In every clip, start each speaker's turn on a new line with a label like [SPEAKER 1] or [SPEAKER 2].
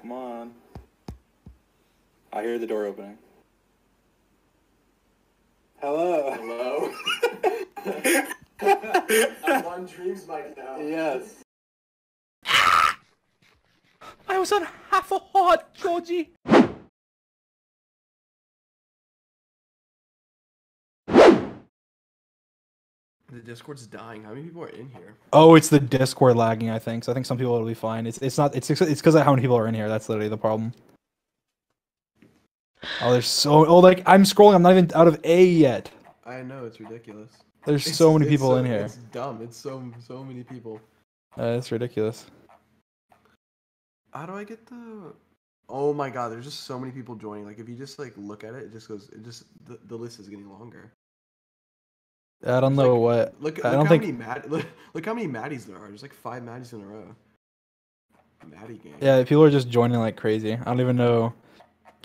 [SPEAKER 1] Come on. I hear the door opening. Hello.
[SPEAKER 2] Hello. I'm on Dreams mic now.
[SPEAKER 1] Yes.
[SPEAKER 3] I was on half a heart, Georgie.
[SPEAKER 2] The Discord's dying. How many people are in here?
[SPEAKER 3] Oh, it's the Discord lagging. I think. So I think some people will be fine. It's it's not. It's it's because of how many people are in here. That's literally the problem. Oh, there's so. Oh, like I'm scrolling. I'm not even out of A yet.
[SPEAKER 2] I know it's ridiculous.
[SPEAKER 3] There's
[SPEAKER 2] It's-
[SPEAKER 3] so many people
[SPEAKER 2] so-
[SPEAKER 3] in here.
[SPEAKER 2] It's dumb. It's so so many people.
[SPEAKER 3] Uh, it's ridiculous.
[SPEAKER 2] How do I get the? Oh my god, there's just so many people joining. Like if you just like look at it, it just goes. It just the, the list is getting longer.
[SPEAKER 3] I don't know
[SPEAKER 2] like-
[SPEAKER 3] what.
[SPEAKER 2] Look, look
[SPEAKER 3] I don't
[SPEAKER 2] how
[SPEAKER 3] think.
[SPEAKER 2] many Mad, look, look how many Maddies there are. There's like five Maddies in a row. Maddie gang.
[SPEAKER 3] Yeah, people are just joining like crazy. I don't even know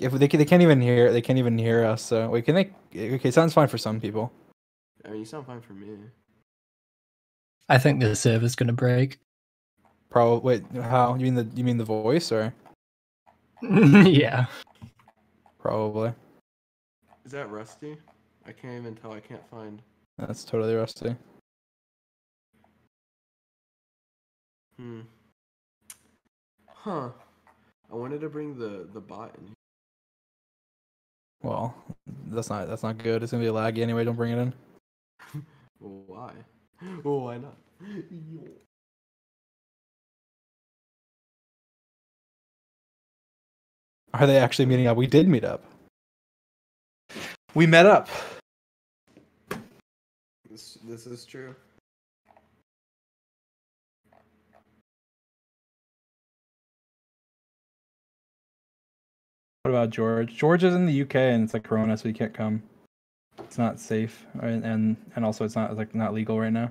[SPEAKER 3] if they can, they can't even hear they can't even hear us. So wait, can they? Okay, sounds fine for some people.
[SPEAKER 2] I mean, you sound fine for me.
[SPEAKER 4] I think the server's gonna break.
[SPEAKER 3] Probably. Wait, how? You mean the you mean the voice or
[SPEAKER 4] yeah.
[SPEAKER 3] probably?
[SPEAKER 2] Is that Rusty? I can't even tell. I can't find.
[SPEAKER 3] That's totally rusty.
[SPEAKER 2] Hmm. Huh. I wanted to bring the the bot in.
[SPEAKER 3] Well, that's not that's not good. It's gonna be laggy anyway. Don't bring it in.
[SPEAKER 2] Why? Well, why not?
[SPEAKER 3] Are they actually meeting up? We did meet up. We met up.
[SPEAKER 2] This is true.
[SPEAKER 3] What about George? George is in the UK and it's like Corona, so he can't come. It's not safe, and and, and also it's not like not legal right now.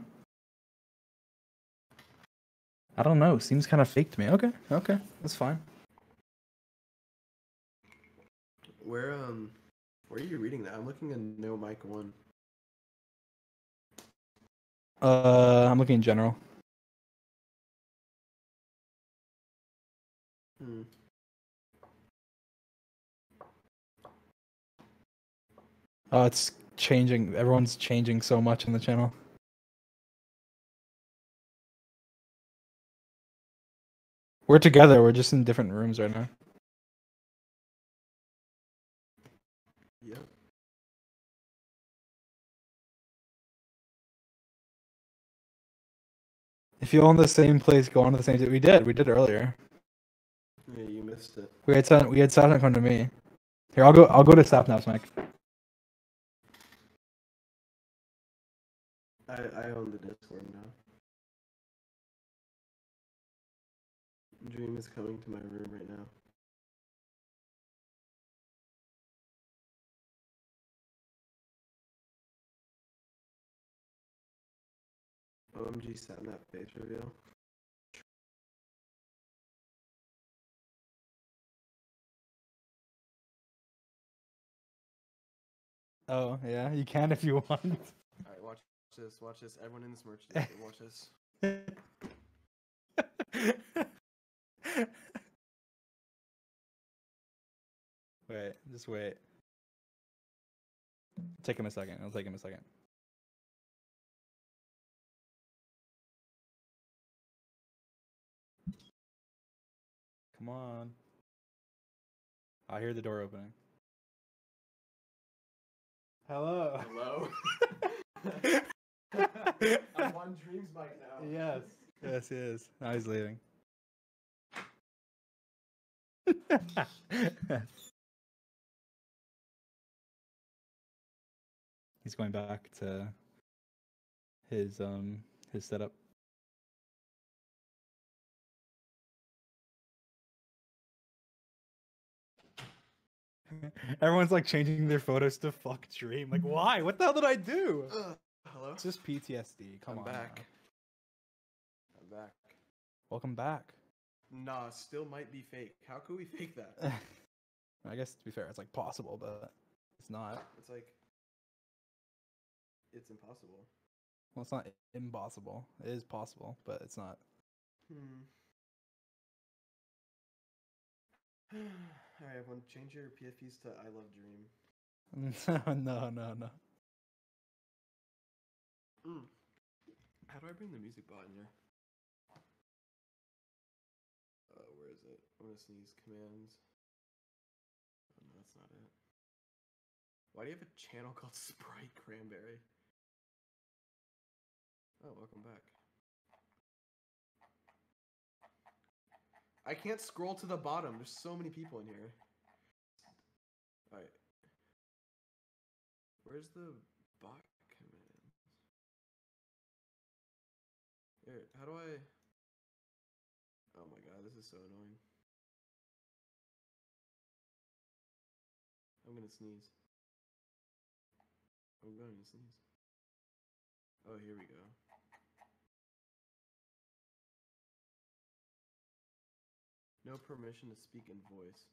[SPEAKER 3] I don't know. Seems kind of fake to me. Okay, okay, that's fine.
[SPEAKER 2] Where um, where are you reading that? I'm looking at No Mic One.
[SPEAKER 3] Uh, I'm looking in general.
[SPEAKER 2] Hmm.
[SPEAKER 3] Oh, it's changing. Everyone's changing so much in the channel. We're together. We're just in different rooms right now.
[SPEAKER 2] Yep.
[SPEAKER 3] If you own the same place, go on to the same. We did. We did earlier.
[SPEAKER 2] Yeah, you missed it.
[SPEAKER 3] We had Sa- we had Sapnap come to me. Here, I'll go. I'll go to Sapnap's mic.
[SPEAKER 2] I I own the Discord now. Dream is coming to my room right now. OMG Sapnap face reveal.
[SPEAKER 3] Oh yeah, you can if you want.
[SPEAKER 2] Alright, watch this, watch this. Everyone in this merch watch this.
[SPEAKER 3] wait, just wait. Take him a second. It'll take him a second. Come on. I hear the door opening. Hello.
[SPEAKER 2] Hello? I'm on Dreams mic now.
[SPEAKER 3] Yes. Yes, he is. Now he's leaving. he's going back to his um his setup. Everyone's like changing their photos to fuck dream. Like, why? What the hell did I do?
[SPEAKER 2] Ugh, hello?
[SPEAKER 3] It's just PTSD. Come
[SPEAKER 2] I'm
[SPEAKER 3] on.
[SPEAKER 2] back.
[SPEAKER 3] now.
[SPEAKER 2] I'm back.
[SPEAKER 3] Welcome back.
[SPEAKER 2] Nah, still might be fake. How could we fake that?
[SPEAKER 3] I guess to be fair, it's like possible, but it's not.
[SPEAKER 2] It's like it's impossible.
[SPEAKER 3] Well, it's not impossible. It is possible, but it's not.
[SPEAKER 2] Hmm. Alright, everyone, change your PFPs to I Love Dream.
[SPEAKER 3] no, no, no.
[SPEAKER 2] Mm. How do I bring the music bot in here? Uh, where is it? I'm gonna sneeze. Commands. Oh, no, that's not it. Why do you have a channel called Sprite Cranberry? Oh, welcome back. I can't scroll to the bottom. There's so many people in here. Alright. Where's the bot command? Here, how do I? Oh my god, this is so annoying. I'm gonna sneeze. I'm going to sneeze. Oh, here we go. No permission to speak in voice.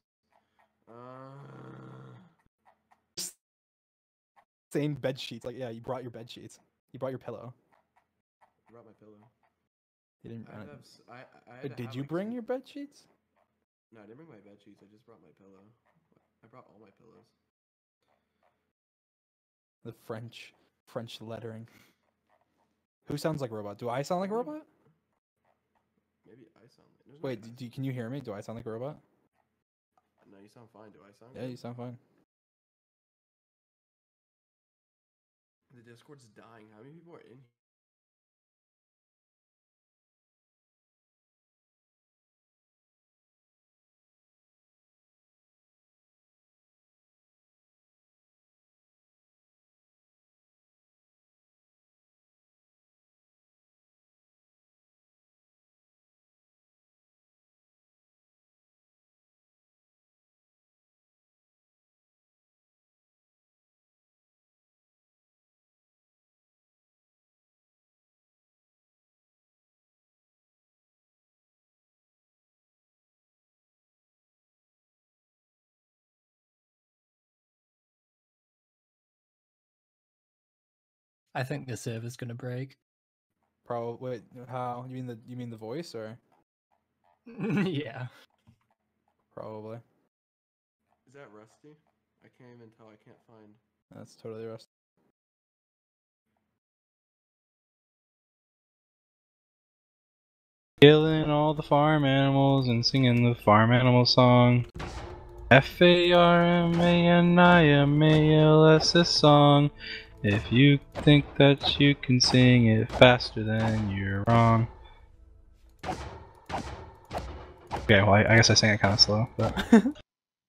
[SPEAKER 2] Uh,
[SPEAKER 3] Same bed sheets. Like, yeah, you brought your bed sheets. You brought your pillow.
[SPEAKER 2] I brought my pillow.
[SPEAKER 3] You didn't.
[SPEAKER 2] I, have, I, I
[SPEAKER 3] did you bring your bed sheets?
[SPEAKER 2] No, I didn't bring my bed sheets. I just brought my pillow. I brought all my pillows.
[SPEAKER 3] The French, French lettering. Who sounds like a robot? Do I sound like a robot?
[SPEAKER 2] Maybe I sound like. there's no
[SPEAKER 3] Wait, do, can you hear me? Do I sound like a robot?
[SPEAKER 2] No, you sound fine. Do I sound?
[SPEAKER 3] Yeah,
[SPEAKER 2] good?
[SPEAKER 3] you sound fine.
[SPEAKER 2] The Discord's dying. How many people are in
[SPEAKER 4] I think the server's gonna break.
[SPEAKER 3] Probably. Wait, how? You mean the you mean the voice or
[SPEAKER 4] yeah.
[SPEAKER 3] probably?
[SPEAKER 2] Is that Rusty? I can't even tell. I can't find.
[SPEAKER 3] That's totally Rusty.
[SPEAKER 5] Killing all the farm animals and singing the farm animal song. F A R M A N I M A L S S song. If you think that you can sing it faster, then you're wrong. Okay, well, I, I guess I sang it kind of slow, but.